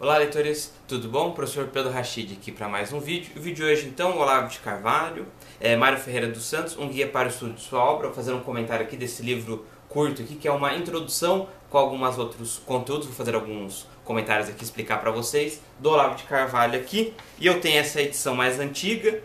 Olá leitores, tudo bom? Professor Pedro Rachid aqui para mais um vídeo. O vídeo de hoje então, Olavo de Carvalho, é, Mário Ferreira dos Santos, um guia para o estudo de sua obra, fazer um comentário aqui desse livro curto aqui, que é uma introdução com alguns outros conteúdos, vou fazer alguns comentários aqui, explicar para vocês, do Olavo de Carvalho aqui. E eu tenho essa edição mais antiga,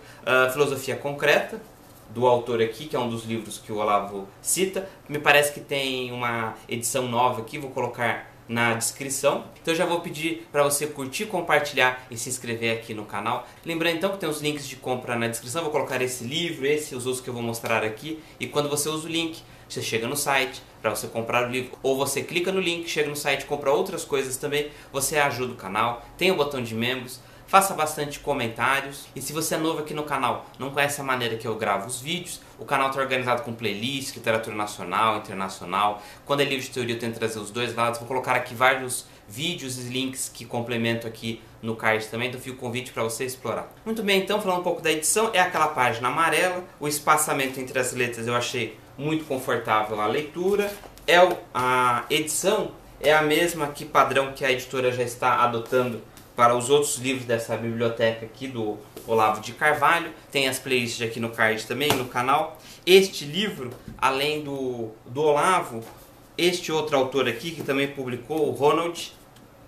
Filosofia Concreta, do autor aqui, que é um dos livros que o Olavo cita. Me parece que tem uma edição nova aqui, vou colocar na descrição. Então eu já vou pedir para você curtir, compartilhar e se inscrever aqui no canal. Lembrando então que tem os links de compra na descrição, vou colocar esse livro, esse e os outros que eu vou mostrar aqui. E quando você usa o link, você chega no site para você comprar o livro, ou você clica no link, chega no site, compra outras coisas também, você ajuda o canal, tem o botão de membros, faça bastante comentários. E se você é novo aqui no canal, não conhece a maneira que eu gravo os vídeos, o canal está organizado com playlist, literatura nacional, internacional. Quando é livro de teoria, eu tento trazer os dois lados. Vou colocar aqui vários vídeos e links que complemento aqui no card também, então fica o convite para você explorar. Muito bem, então, falando um pouco da edição, é aquela página amarela, o espaçamento entre as letras eu achei muito confortável a leitura. É a edição é a mesma que padrão que a editora já está adotando para os outros livros dessa biblioteca aqui do Olavo de Carvalho. Tem as playlists aqui no card também, no canal. Este livro, além do, do Olavo, este outro autor aqui, que também publicou, o Ronald,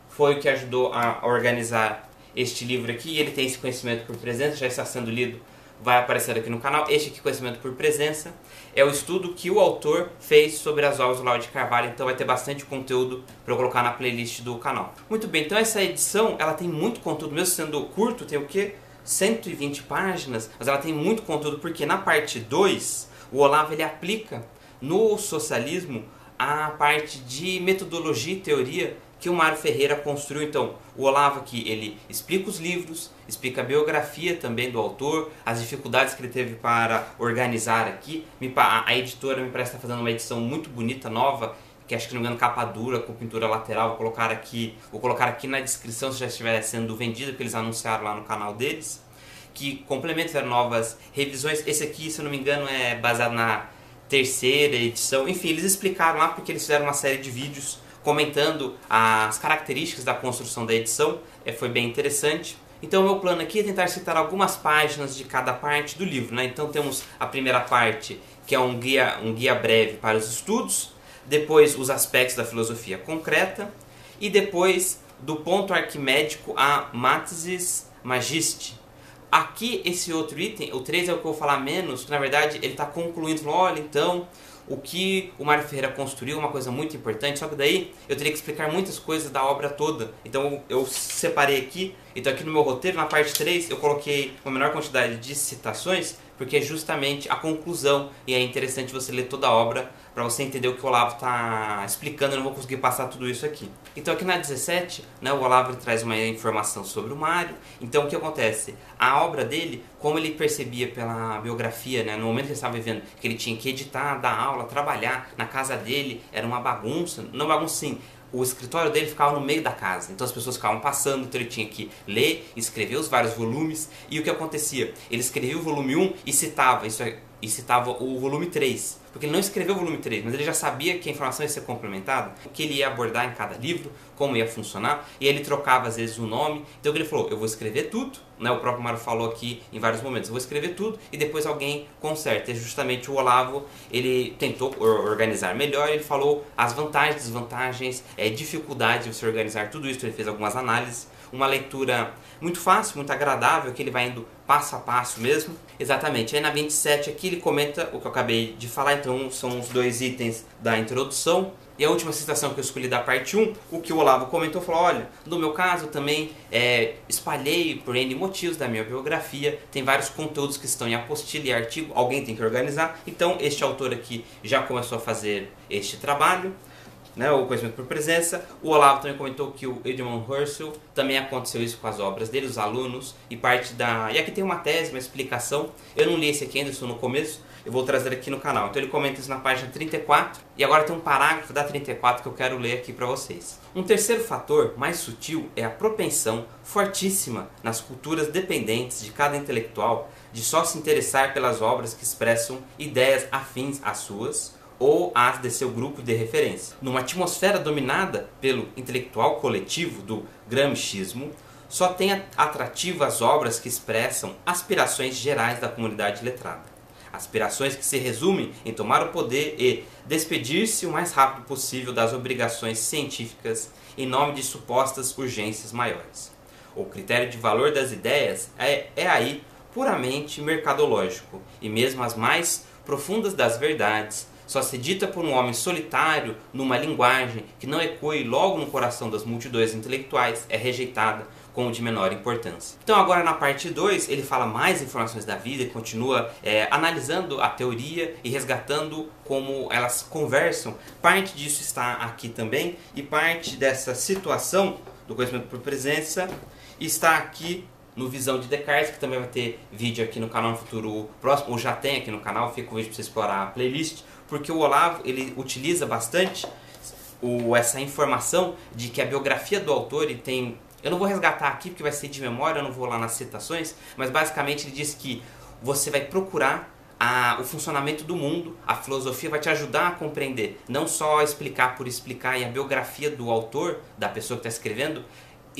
foi o que ajudou a organizar este livro aqui. Ele tem esse conhecimento por presença, já está sendo lido vai aparecer aqui no canal. Este aqui, Conhecimento por Presença, é o estudo que o autor fez sobre as obras do Lauro de Carvalho, então vai ter bastante conteúdo para eu colocar na playlist do canal. Muito bem, então essa edição, ela tem muito conteúdo, mesmo sendo curto, tem o quê? 120 páginas, mas ela tem muito conteúdo porque na parte 2, o Olavo ele aplica no socialismo a parte de metodologia e teoria que o Mário Ferreira construiu. Então, o Olavo aqui, ele explica os livros, explica a biografia também do autor, as dificuldades que ele teve para organizar aqui. A editora me parece estar fazendo uma edição muito bonita, nova, que acho que não me engano capa dura com pintura lateral. Vou colocar aqui, vou colocar aqui na descrição se já estiver sendo vendida, porque eles anunciaram lá no canal deles. Que complementa novas revisões. Esse aqui, se eu não me engano, é baseado na terceira edição. Enfim, eles explicaram lá porque eles fizeram uma série de vídeos comentando as características da construção da edição, é, foi bem interessante. Então o meu plano aqui é tentar citar algumas páginas de cada parte do livro. Né? Então temos a primeira parte, que é um guia, um guia breve para os estudos, depois os aspectos da filosofia concreta, e depois do ponto arquimédico a Matizes Magisti. Aqui, esse outro item, o 3 é o que eu vou falar menos, que na verdade ele está concluindo, olha, então, o que o Mário Ferreira construiu, uma coisa muito importante, só que daí eu teria que explicar muitas coisas da obra toda. Então eu separei aqui, então aqui no meu roteiro, na parte 3, eu coloquei uma menor quantidade de citações, porque é justamente a conclusão, e é interessante você ler toda a obra para você entender o que o Olavo está explicando, eu não vou conseguir passar tudo isso aqui. Então aqui na 17, né, o Olavo traz uma informação sobre o Mário. Então o que acontece? A obra dele, como ele percebia pela biografia, né, no momento que ele estava vivendo, que ele tinha que editar, dar aula, trabalhar, na casa dele era uma bagunça, não bagunça sim, o escritório dele ficava no meio da casa, então as pessoas ficavam passando, então ele tinha que ler, escrever os vários volumes, e o que acontecia? Ele escrevia o volume 1 e citava, isso é e citava o volume 3. Porque ele não escreveu o volume 3, mas ele já sabia que a informação ia ser complementada, o que ele ia abordar em cada livro, como ia funcionar, e ele trocava às vezes o nome. Então ele falou: eu vou escrever tudo, né? o próprio Mário falou aqui em vários momentos: eu vou escrever tudo e depois alguém conserta. E justamente o Olavo ele tentou organizar melhor, ele falou as vantagens, desvantagens, é, dificuldades de você organizar tudo isso, ele fez algumas análises uma leitura muito fácil, muito agradável, que ele vai indo passo a passo mesmo. Exatamente. Aí na 27 aqui ele comenta o que eu acabei de falar, então são os dois itens da introdução. E a última citação que eu escolhi da parte 1, o que o Olavo comentou, falou, olha, no meu caso também é, espalhei por N motivos da minha biografia, tem vários conteúdos que estão em apostila e artigo, alguém tem que organizar, então este autor aqui já começou a fazer este trabalho né, o conhecimento por presença. O Olavo também comentou que o Edmund Husserl também aconteceu isso com as obras dele, os alunos, e parte da. E aqui tem uma tese, uma explicação. Eu não li esse aqui ainda, estou no começo, eu vou trazer aqui no canal. Então ele comenta isso na página 34, e agora tem um parágrafo da 34 que eu quero ler aqui para vocês. Um terceiro fator, mais sutil, é a propensão fortíssima nas culturas dependentes de cada intelectual de só se interessar pelas obras que expressam ideias afins às suas ou as de seu grupo de referência. Numa atmosfera dominada pelo intelectual coletivo do gramscismo, só tem atrativo as obras que expressam aspirações gerais da comunidade letrada. Aspirações que se resumem em tomar o poder e despedir-se o mais rápido possível das obrigações científicas em nome de supostas urgências maiores. O critério de valor das ideias é, é aí puramente mercadológico, e mesmo as mais profundas das verdades só se dita por um homem solitário numa linguagem que não ecoe logo no coração das multidões intelectuais é rejeitada como de menor importância. Então agora na parte 2 ele fala mais informações da vida e continua é, analisando a teoria e resgatando como elas conversam. Parte disso está aqui também e parte dessa situação do conhecimento por presença está aqui no Visão de Descartes, que também vai ter vídeo aqui no canal no futuro próximo, ou já tem aqui no canal, fica o vídeo para você explorar a playlist, porque o Olavo ele utiliza bastante o, essa informação de que a biografia do autor tem eu não vou resgatar aqui porque vai ser de memória, eu não vou lá nas citações, mas basicamente ele diz que você vai procurar a, o funcionamento do mundo, a filosofia vai te ajudar a compreender, não só explicar por explicar, e a biografia do autor, da pessoa que está escrevendo,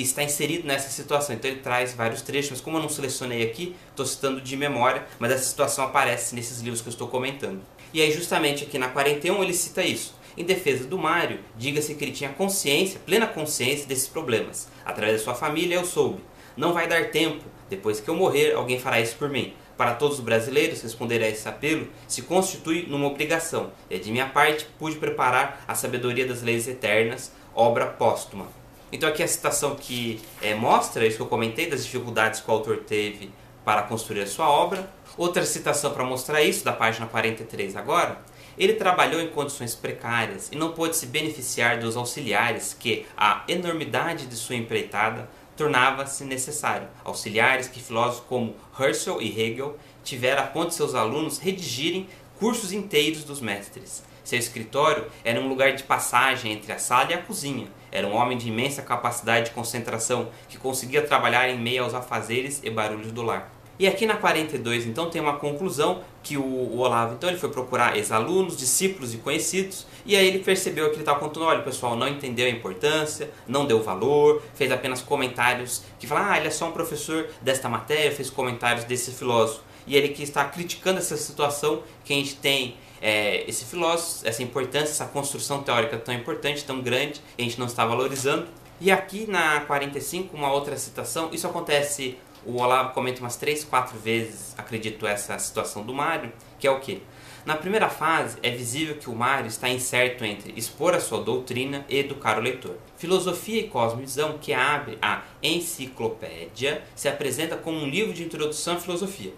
está inserido nessa situação. Então ele traz vários trechos, mas como eu não selecionei aqui, estou citando de memória, mas essa situação aparece nesses livros que eu estou comentando. E aí justamente aqui na 41 ele cita isso. Em defesa do Mário, diga-se que ele tinha consciência, plena consciência desses problemas. Através da sua família eu soube. Não vai dar tempo, depois que eu morrer, alguém fará isso por mim. Para todos os brasileiros, responder a esse apelo se constitui numa obrigação, e de minha parte pude preparar a sabedoria das leis eternas, obra póstuma. Então aqui a citação que é, mostra isso que eu comentei, das dificuldades que o autor teve para construir a sua obra. Outra citação para mostrar isso, da página 43 agora, ele trabalhou em condições precárias e não pôde se beneficiar dos auxiliares que a enormidade de sua empreitada tornava-se necessário. Auxiliares que filósofos como Herschel e Hegel tiveram a ponto de seus alunos redigirem cursos inteiros dos mestres. Seu escritório era um lugar de passagem entre a sala e a cozinha. Era um homem de imensa capacidade de concentração que conseguia trabalhar em meio aos afazeres e barulhos do lar. E aqui na 42, então, tem uma conclusão que o, o Olavo, então, ele foi procurar ex-alunos, discípulos e conhecidos, e aí ele percebeu que ele estava contando, olha, o pessoal não entendeu a importância, não deu valor, fez apenas comentários que falam, ah, ele é só um professor desta matéria, fez comentários desse filósofo. E ele que está criticando essa situação que a gente tem é, esse filósofo, essa importância, essa construção teórica tão importante, tão grande, e a gente não está valorizando. E aqui na 45, uma outra citação, isso acontece o Olavo comenta umas 3, 4 vezes, acredito, essa situação do Mário, que é o que? Na primeira fase, é visível que o Mário está incerto entre expor a sua doutrina e educar o leitor. Filosofia e Cosmovisão, que abre a enciclopédia, se apresenta como um livro de introdução à filosofia.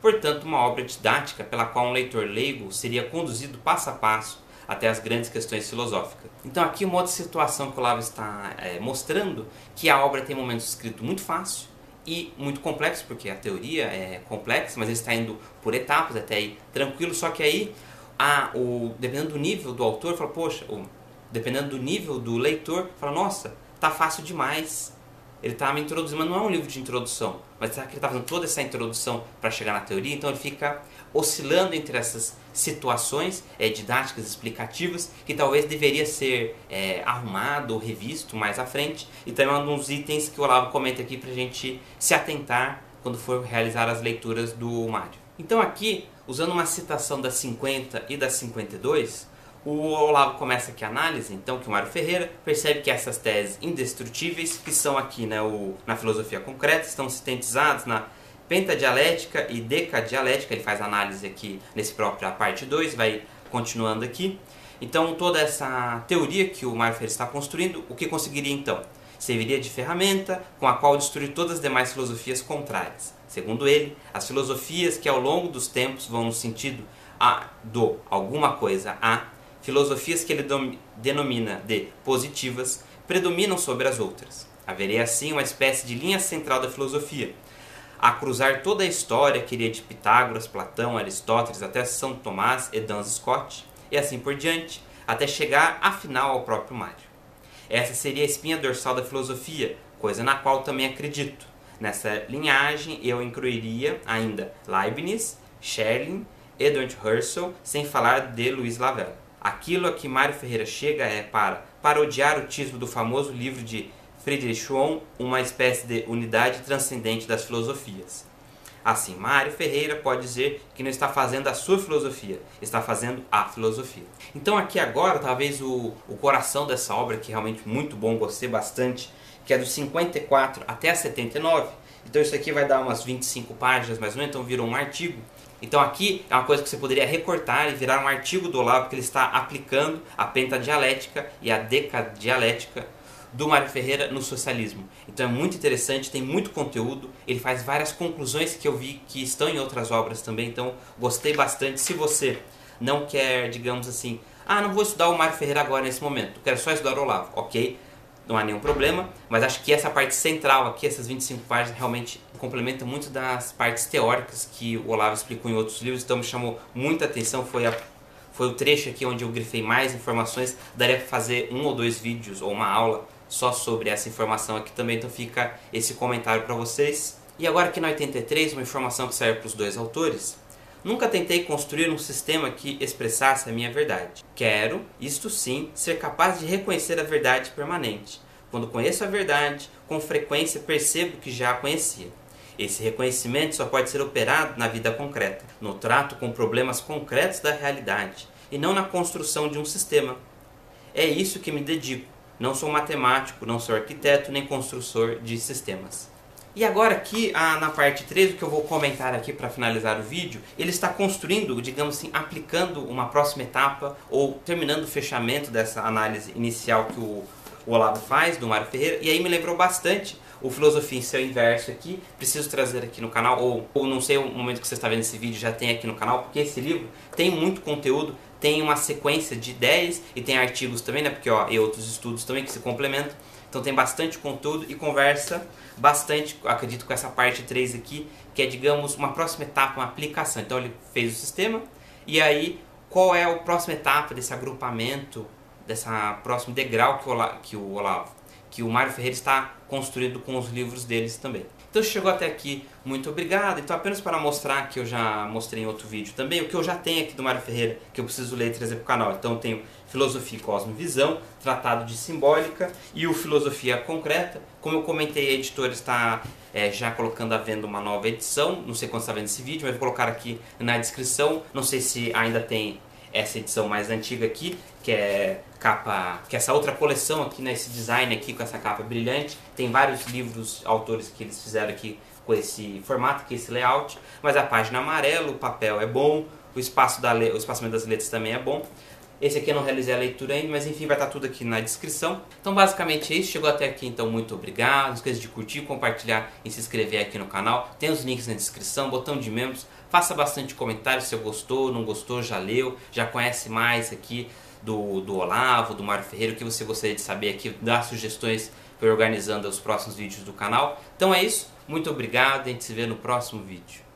Portanto, uma obra didática pela qual um leitor leigo seria conduzido passo a passo até as grandes questões filosóficas. Então aqui uma outra situação que o Olavo está é, mostrando, que a obra tem momentos escrito muito fácil, e muito complexo, porque a teoria é complexa, mas ele está indo por etapas até aí tranquilo, só que aí, a, o, dependendo do nível do autor, fala, poxa, o, dependendo do nível do leitor, fala, nossa, tá fácil demais, ele está me introduzindo, mas não é um livro de introdução, mas será que ele está fazendo toda essa introdução para chegar na teoria? Então ele fica oscilando entre essas situações é, didáticas, explicativas, que talvez deveria ser é, arrumado ou revisto mais à frente. E também é um dos itens que o Olavo comenta aqui para a gente se atentar quando for realizar as leituras do Mário. Então aqui, usando uma citação das 50 e das 52, o Olavo começa aqui a análise, então, que o Mário Ferreira percebe que essas teses indestrutíveis, que são aqui né, o, na filosofia concreta, estão sintetizadas na pentadialética e decadialética, ele faz análise aqui nesse próprio parte 2, vai continuando aqui. Então, toda essa teoria que o Mário Ferreira está construindo, o que conseguiria então? Serviria de ferramenta com a qual destruir todas as demais filosofias contrárias. Segundo ele, as filosofias que ao longo dos tempos vão no sentido a, do alguma coisa a filosofias que ele denomina de positivas, predominam sobre as outras. Haveria assim uma espécie de linha central da filosofia, a cruzar toda a história que iria de Pitágoras, Platão, Aristóteles até São Tomás e Duns Scott, e assim por diante, até chegar afinal ao próprio Mário. Essa seria a espinha dorsal da filosofia, coisa na qual também acredito. Nessa linhagem eu incluiria ainda Leibniz, Schelling Edward Herschel, sem falar de Luiz Lavelle. Aquilo a que Mário Ferreira chega é para parodiar o título do famoso livro de Friedrich Schwann, uma espécie de unidade transcendente das filosofias. Assim, Mário Ferreira pode dizer que não está fazendo a sua filosofia, está fazendo a filosofia. Então aqui agora, talvez o, o coração dessa obra, que é realmente muito bom, gostei bastante, que é dos 54 até a 79. Então isso aqui vai dar umas 25 páginas ou menos, então virou um artigo. Então aqui é uma coisa que você poderia recortar e virar um artigo do Olavo, porque ele está aplicando a pentadialética e a decadialética do Mário Ferreira no socialismo. Então é muito interessante, tem muito conteúdo, ele faz várias conclusões que eu vi que estão em outras obras também, então gostei bastante. Se você não quer, digamos assim, ah, não vou estudar o Mário Ferreira agora nesse momento, quero só estudar o Olavo, ok? Não há nenhum problema, mas acho que essa parte central aqui, essas 25 páginas, realmente complementa muito das partes teóricas que o Olavo explicou em outros livros, então me chamou muita atenção, foi a foi o trecho aqui onde eu grifei mais informações. Daria para fazer um ou dois vídeos ou uma aula só sobre essa informação aqui também, então fica esse comentário para vocês. E agora aqui no 83, uma informação que serve para os dois autores. Nunca tentei construir um sistema que expressasse a minha verdade. Quero, isto sim, ser capaz de reconhecer a verdade permanente. Quando conheço a verdade, com frequência percebo que já a conhecia. Esse reconhecimento só pode ser operado na vida concreta, no trato com problemas concretos da realidade, e não na construção de um sistema. É isso que me dedico, não sou matemático, não sou arquiteto nem construtor de sistemas. E agora aqui na parte 3, o que eu vou comentar aqui para finalizar o vídeo, ele está construindo, digamos assim, aplicando uma próxima etapa ou terminando o fechamento dessa análise inicial que o, o Olavo faz, do Mário Ferreira, e aí me lembrou bastante o Filosofia em seu inverso aqui, preciso trazer aqui no canal, ou, ou não sei o momento que você está vendo esse vídeo, já tem aqui no canal, porque esse livro tem muito conteúdo, tem uma sequência de ideias e tem artigos também, né? Porque ó, e outros estudos também que se complementam. Então tem bastante conteúdo e conversa bastante, acredito, com essa parte 3 aqui, que é, digamos, uma próxima etapa, uma aplicação. Então ele fez o sistema e aí qual é a próxima etapa desse agrupamento, dessa próximo degrau que o, Olavo, que o Mário Ferreira está construindo com os livros deles também. Então chegou até aqui, muito obrigado. Então apenas para mostrar que eu já mostrei em outro vídeo também, o que eu já tenho aqui do Mário Ferreira, que eu preciso ler e trazer para o canal. Então eu tenho Filosofia e Cosmovisão, Tratado de Simbólica e o Filosofia Concreta. Como eu comentei, a editora está é, já colocando à venda uma nova edição, não sei quando está vendo esse vídeo, mas vou colocar aqui na descrição. Não sei se ainda tem essa edição mais antiga aqui, que é capa, que é essa outra coleção aqui, né, esse design aqui com essa capa brilhante. Tem vários livros, autores que eles fizeram aqui com esse formato, é esse layout, mas a página amarela, o papel é bom, o espaço da o espaçamento das letras também é bom. Esse aqui eu não realizei a leitura ainda, mas enfim, vai estar tudo aqui na descrição. Então basicamente é isso, chegou até aqui, então muito obrigado. Não esqueça de curtir, compartilhar e se inscrever aqui no canal. Tem os links na descrição, botão de membros. Faça bastante comentário se gostou não gostou, já leu, já conhece mais aqui do, do Olavo, do Mário Ferreira, o que você gostaria de saber aqui, dar sugestões para organizando os próximos vídeos do canal. Então é isso, muito obrigado a gente se vê no próximo vídeo.